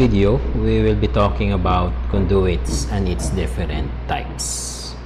video, we will be talking about conduits and its different types.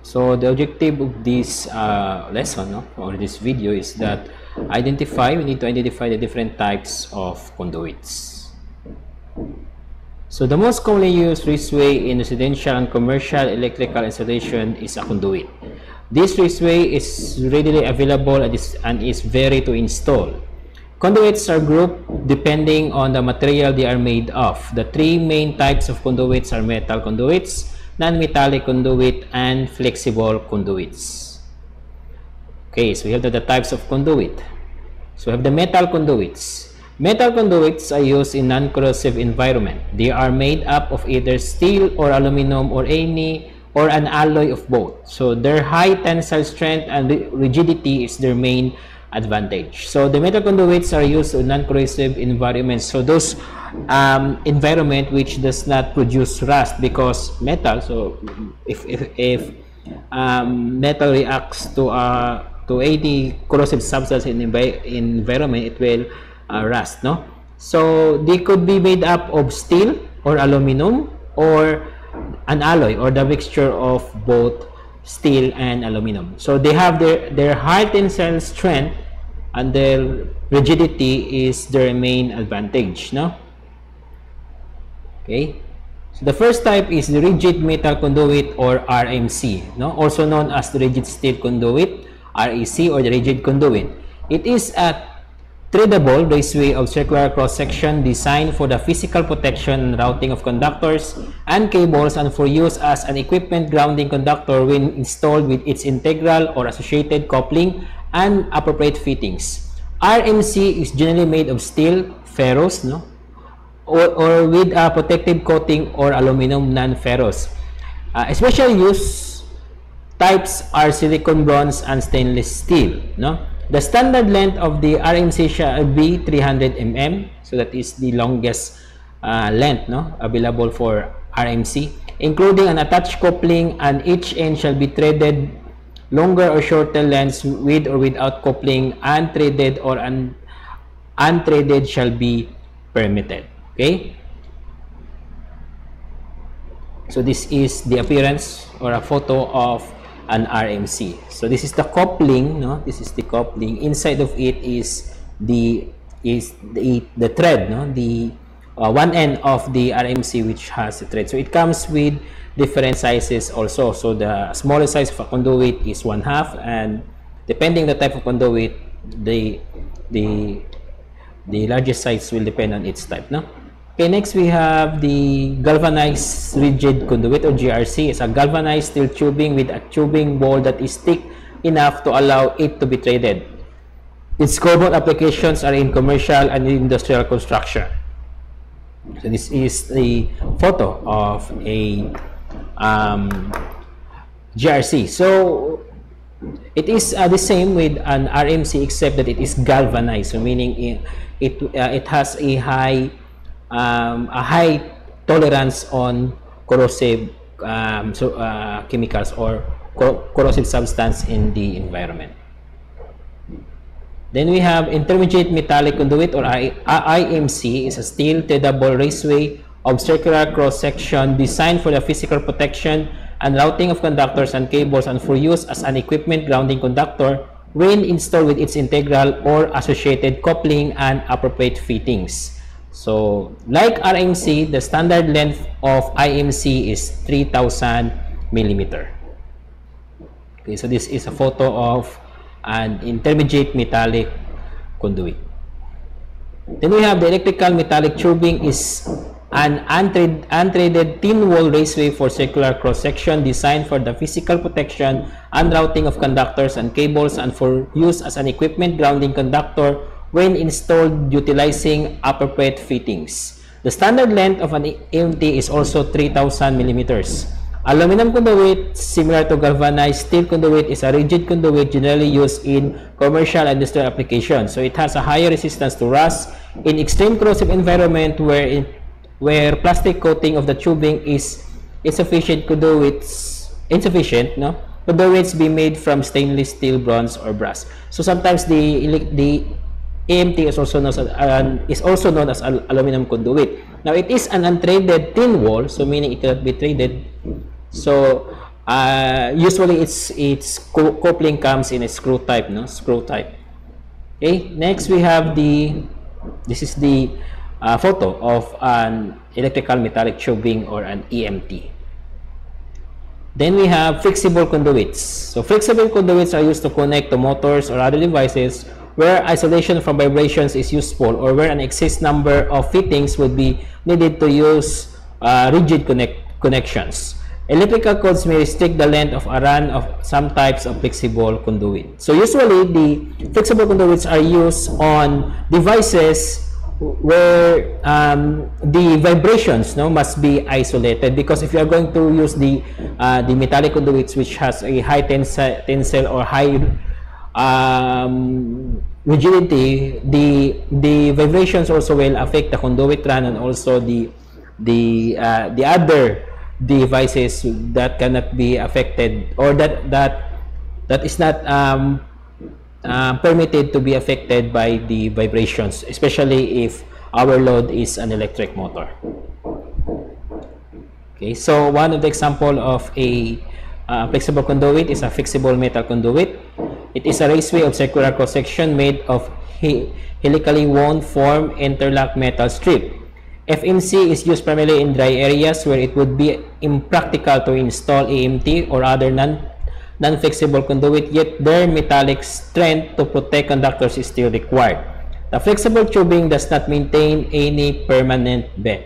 So the objective of this uh, lesson no, or this video is that identify, we need to identify the different types of conduits. So the most commonly used raceway in residential and commercial electrical installation is a conduit. This raceway is readily available and is, very to install. Conduits are grouped depending on the material they are made of. The three main types of conduits are metal conduits, non-metallic conduit, and flexible conduits. Okay, so we have the types of conduit. So we have the metal conduits. Metal conduits are used in non-corrosive environment. They are made up of either steel or aluminum or any or an alloy of both. So their high tensile strength and rigidity is their main advantage. So the metal conduits are used in non-corrosive environments. So those um, environment which does not produce rust because metal. So if if, if um, metal reacts to uh, to any corrosive substance in in environment, it will uh, rust. No. So they could be made up of steel or aluminum or an alloy or the mixture of both steel and aluminum. So they have their their high tensile strength and their rigidity is their main advantage. No. Okay. So the first type is the rigid metal conduit or RMC, no? also known as the rigid steel conduit, RSC or the rigid conduit. It is a threadable raceway of circular cross-section designed for the physical protection and routing of conductors and cables and for use as an equipment grounding conductor when installed with its integral or associated coupling and appropriate fittings. RMC is generally made of steel, ferrous, no? or, or with a protective coating or aluminum non-ferrous. Uh, especially use types are silicon bronze and stainless steel. No? The standard length of the RMC shall be 300 mm. So that is the longest uh, length no? available for RMC, including an attached coupling and each end shall be threaded longer or shorter lengths with or without coupling, unthreaded or un unthreaded shall be permitted. Okay? So this is the appearance or a photo of an RMC. So this is the coupling, no? This is the coupling. Inside of it is the is the the thread, no? The uh, one end of the RMC which has a thread. So it comes with different sizes also. So the smallest size a conduit is one half, and depending the type of conduit, the the the largest size will depend on its type, no? Okay, next we have the galvanized rigid conduit or GRC. It's a galvanized steel tubing with a tubing wall that is thick enough to allow it to be threaded. Its common applications are in commercial and industrial construction. So this is the photo of a um, GRC. So it is uh, the same with an RMC except that it is galvanized. So meaning it it, uh, it has a high um, a high tolerance on corrosive um, so, uh, chemicals or cor corrosive substance in the environment. Then we have intermediate metallic conduit or I IMC is a steel threadable raceway of circular cross-section designed for the physical protection and routing of conductors and cables and for use as an equipment grounding conductor when installed with its integral or associated coupling and appropriate fittings. So, like RMC, the standard length of IMC is 3000 millimeter. Okay, so this is a photo of an intermediate metallic conduit. Then we have the electrical metallic tubing is an unthread, unthreaded thin wall raceway for circular cross-section designed for the physical protection and routing of conductors and cables and for use as an equipment grounding conductor when installed utilizing appropriate fittings. The standard length of an EMT is also 3,000 millimeters. Aluminum conduit, similar to galvanized steel conduit, is a rigid conduit generally used in commercial and industrial applications. So it has a higher resistance to rust in extreme corrosive environment where, where plastic coating of the tubing is insufficient conduits insufficient no conduits be made from stainless steel bronze or brass so sometimes the the AMT is also known as uh, is also known as al aluminum conduit now it is an untraded thin wall so meaning it cannot be traded so uh, usually its its coupling comes in a screw type no screw type okay next we have the this is the uh, photo of an electrical metallic tubing or an EMT. Then we have flexible conduits. So flexible conduits are used to connect to motors or other devices where isolation from vibrations is useful or where an excess number of fittings would be needed to use uh, rigid connect connections. Electrical codes may restrict the length of a run of some types of flexible conduit. So usually the flexible conduits are used on devices where um, the vibrations no must be isolated because if you are going to use the uh, the metallic conduits which has a high tensile, tensile or high um, rigidity the the vibrations also will affect the conduit run and also the the uh, the other devices that cannot be affected or that that that is not um, uh, permitted to be affected by the vibrations, especially if our load is an electric motor. Okay, so one of the example of a uh, flexible conduit is a flexible metal conduit. It is a raceway of circular cross-section made of helically wound form interlock metal strip. FMC is used primarily in dry areas where it would be impractical to install EMT or other non non-flexible conduit, yet their metallic strength to protect conductors is still required. The flexible tubing does not maintain any permanent bend.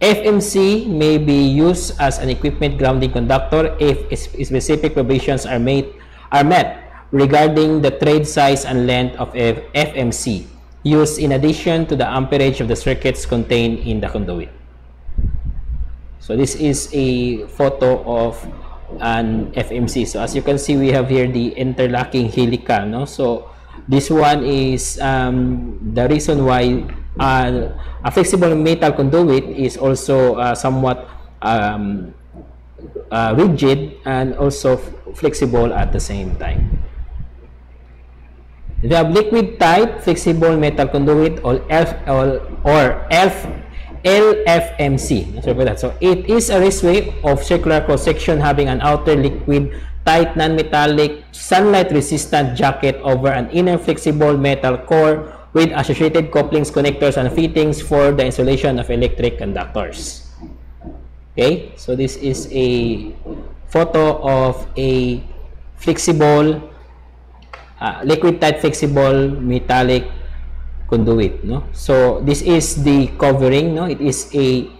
FMC may be used as an equipment grounding conductor if specific provisions are, made, are met regarding the trade size and length of FMC used in addition to the amperage of the circuits contained in the conduit. So this is a photo of an FMC. So as you can see, we have here the interlocking helical. No? So this one is um, the reason why uh, a flexible metal conduit is also uh, somewhat um, uh, rigid and also flexible at the same time. We have liquid type flexible metal conduit or F or, F LFMC. Sorry for that. So it is a raceway of circular cross-section having an outer liquid tight non-metallic sunlight resistant jacket over an inner flexible metal core with associated couplings, connectors, and fittings for the insulation of electric conductors. Okay, so this is a photo of a flexible, uh, liquid tight flexible metallic conduit no? So this is the covering no? It is a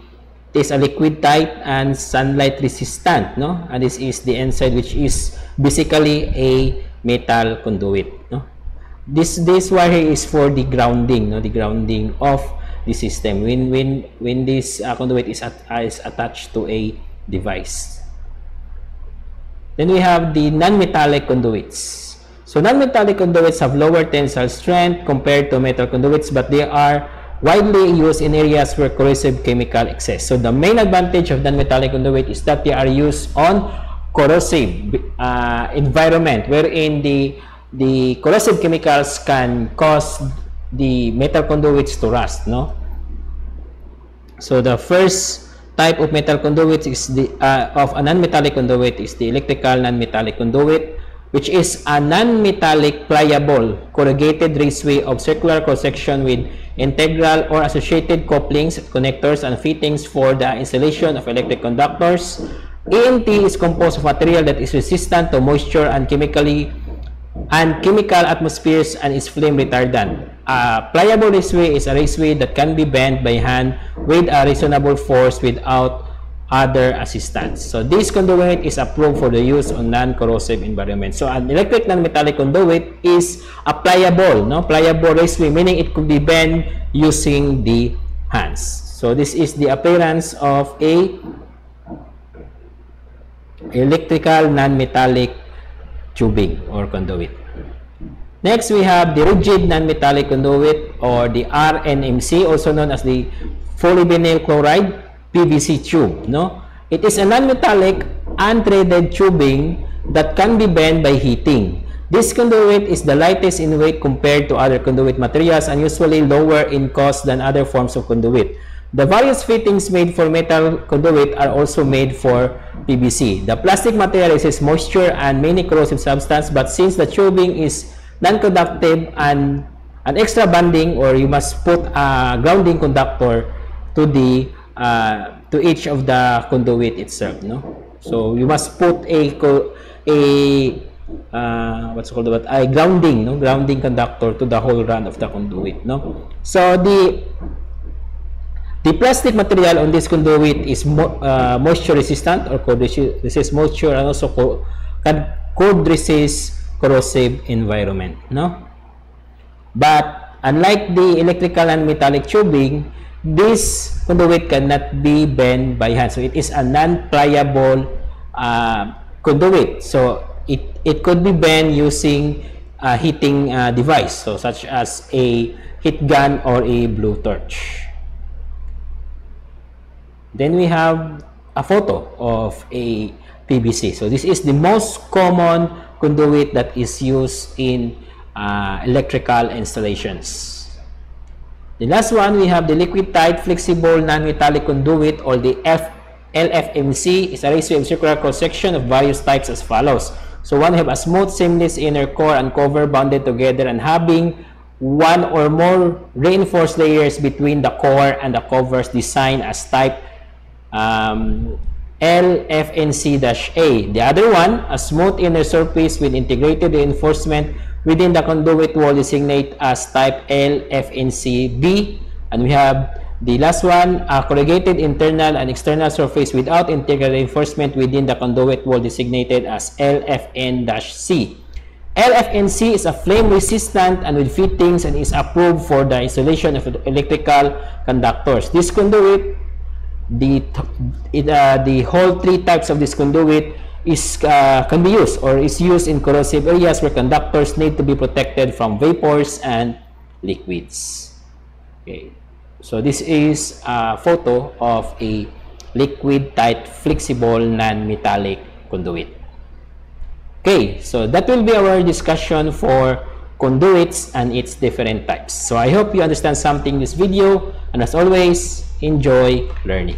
it is a liquid type and sunlight resistant no? And this is the inside which is basically a metal conduit no? This this wire is for the grounding no? The grounding of the system. When when when this uh, conduit is, at, uh, is attached to a device. Then we have the non-metallic conduits So non-metallic conduits have lower tensile strength compared to metal conduits, but they are widely used in areas where corrosive chemical exists. So the main advantage of non-metallic conduit is that they are used on corrosive uh, environment wherein the the corrosive chemicals can cause the metal conduits to rust no so the first type of metal conduit is the uh, of a non-metallic conduit is the electrical non-metallic conduit which is a non-metallic pliable corrugated raceway of circular cross-section with integral or associated couplings, connectors, and fittings for the installation of electric conductors. AMT is composed of material that is resistant to moisture and chemically and chemical atmospheres and is flame retardant. A pliable raceway is a raceway that can be bent by hand with a reasonable force without other assistance. So this conduit is approved for the use on non-corrosive environment. So an electric non-metallic conduit is a pliable, no? pliable raceway, meaning it could be bent using the hands. So this is the appearance of a electrical non-metallic tubing or conduit. Next, we have the rigid non-metallic conduit or the RNMC, also known as the polyvinyl chloride PVC tube. No? It is a non-metallic, unthreaded tubing that can be bent by heating. This conduit is the lightest in weight compared to other conduit materials and usually lower in cost than other forms of conduit. The various fittings made for metal conduit are also made for PVC. The plastic material is moisture and many corrosive substance, but since the tubing is non-conductive and an extra bonding or you must put a grounding conductor to the uh, to each of the conduit itself no? So you must put a a uh, what's called about? A grounding no? Grounding conductor to the whole run of the conduit no? So the the plastic material on this conduit is mo uh, moisture resistant or could resist moisture and also co could resist corrosive environment no? But unlike the electrical and metallic tubing this conduit cannot be bent by hand. So it is a non-pliable uh, conduit. So it, it could be bent using a heating uh, device, so such as a heat gun or a blue torch. Then we have a photo of a PVC. So this is the most common conduit that is used in uh, electrical installations. The last one, we have the liquid tight flexible non-metallic conduit or the F LFMC is a ratio of circular cross-section of various types as follows. So one have a smooth seamless inner core and cover bonded together and having one or more reinforced layers between the core and the covers designed as type um, LFNC-A. The other one, a smooth inner surface with integrated reinforcement within the conduit wall designate as type LFNCB. And we have the last one, a corrugated internal and external surface without integral reinforcement within the conduit wall designated as LFN-C. LFNC is a flame resistant and with fittings and is approved for the installation of electrical conductors. This conduit, the, it, uh, the whole three types of this conduit is uh, can be used or is used in corrosive areas where conductors need to be protected from vapors and liquids. Okay, so this is a photo of a liquid tight flexible non-metallic conduit. Okay, so that will be our discussion for conduits and its different types. So I hope you understand something in this video and as always, enjoy learning.